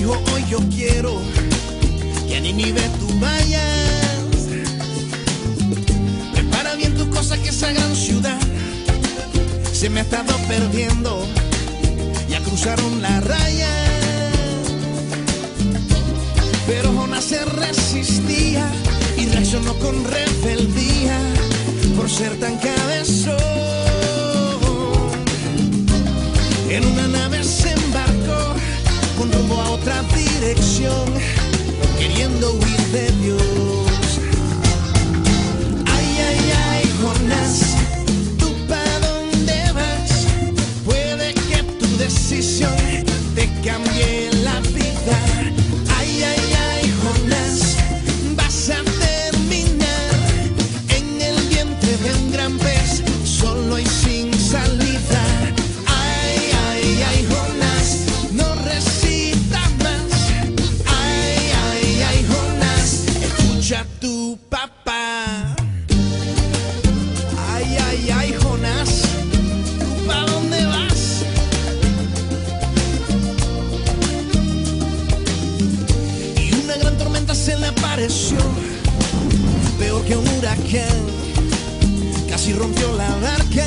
dijo hoy yo quiero que a Ninive tú vayas. Prepara bien tus cosas que esa gran ciudad se me ha estado perdiendo. Ya cruzaron la raya. Pero Jonás se resistía y reaccionó con rebeldía por ser tan cabezón. know we live your se le apareció, peor que un huracán, casi rompió la barca.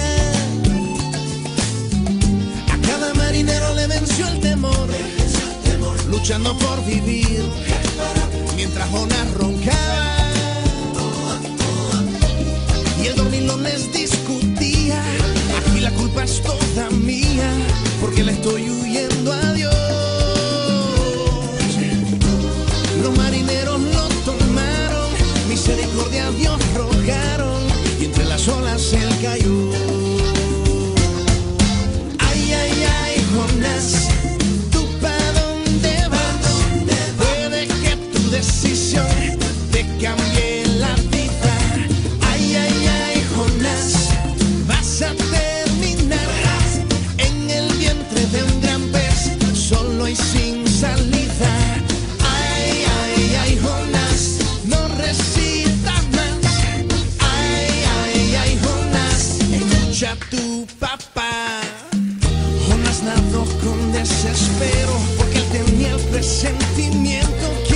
A cada marinero le venció el temor, luchando por vivir, mientras Jonás roncaba. Y el dormilón les discutía, aquí la culpa es toda con desespero porque tenía el presentimiento que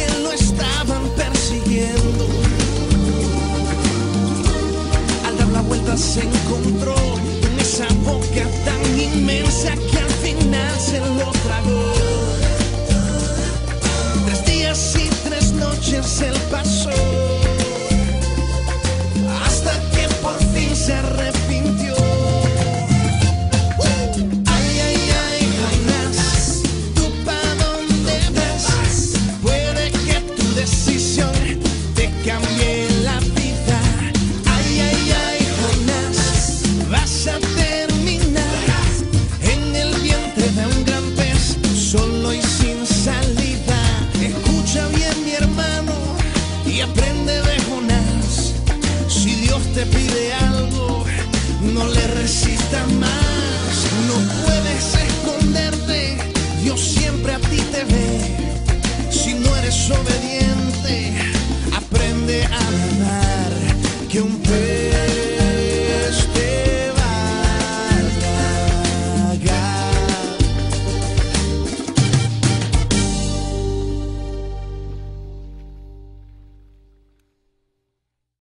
que um peito.